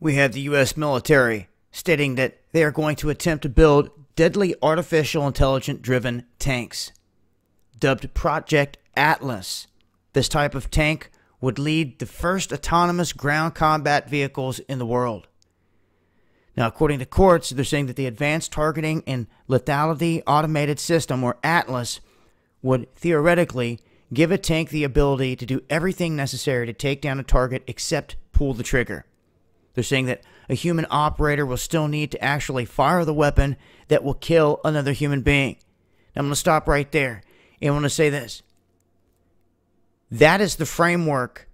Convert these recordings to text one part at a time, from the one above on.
we have the U.S. military stating that they are going to attempt to build deadly artificial intelligence driven tanks. Dubbed Project Atlas, this type of tank would lead the first autonomous ground combat vehicles in the world. Now, according to Quartz, they're saying that the Advanced Targeting and Lethality Automated System, or ATLAS, would theoretically give a tank the ability to do everything necessary to take down a target except pull the trigger. They're saying that a human operator will still need to actually fire the weapon that will kill another human being. Now, I'm going to stop right there and I want to say this. That is the framework,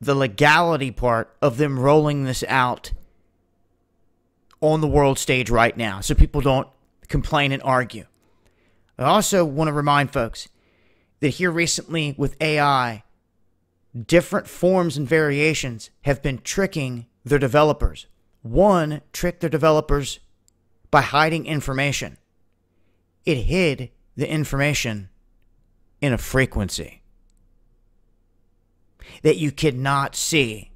the legality part of them rolling this out on the world stage right now so people don't complain and argue. I also want to remind folks that here recently with AI, different forms and variations have been tricking their developers. One tricked their developers by hiding information. It hid the information in a frequency that you could not see.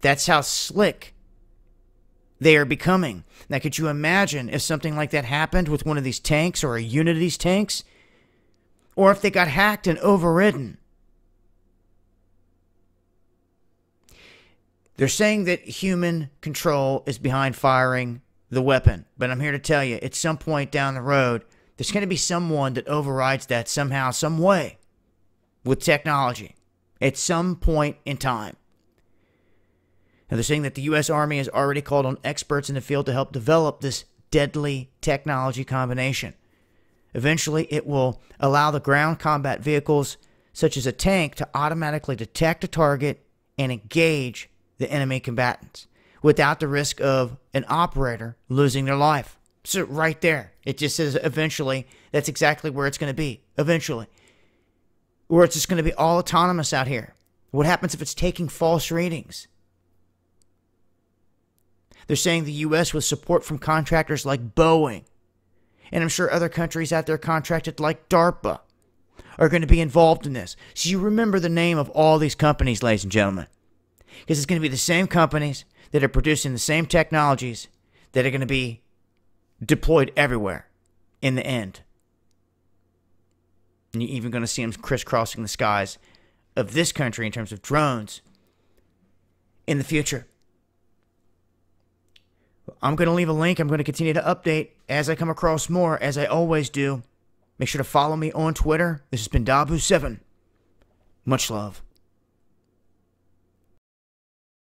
That's how slick they are becoming. Now, could you imagine if something like that happened with one of these tanks or a unit of these tanks? Or if they got hacked and overridden? They're saying that human control is behind firing the weapon, but I'm here to tell you at some point down the road, there's going to be someone that overrides that somehow, some way with technology at some point in time. Now, they're saying that the U.S. Army has already called on experts in the field to help develop this deadly technology combination. Eventually, it will allow the ground combat vehicles, such as a tank, to automatically detect a target and engage the enemy combatants without the risk of an operator losing their life. So, right there, it just says eventually that's exactly where it's going to be. Eventually. Where it's just going to be all autonomous out here. What happens if it's taking false readings? They're saying the U.S. with support from contractors like Boeing, and I'm sure other countries out there contracted like DARPA, are going to be involved in this. So you remember the name of all these companies, ladies and gentlemen, because it's going to be the same companies that are producing the same technologies that are going to be deployed everywhere in the end. And you're even going to see them crisscrossing the skies of this country in terms of drones in the future. I'm going to leave a link. I'm going to continue to update as I come across more, as I always do. Make sure to follow me on Twitter. This has been Dahboo7. Much love.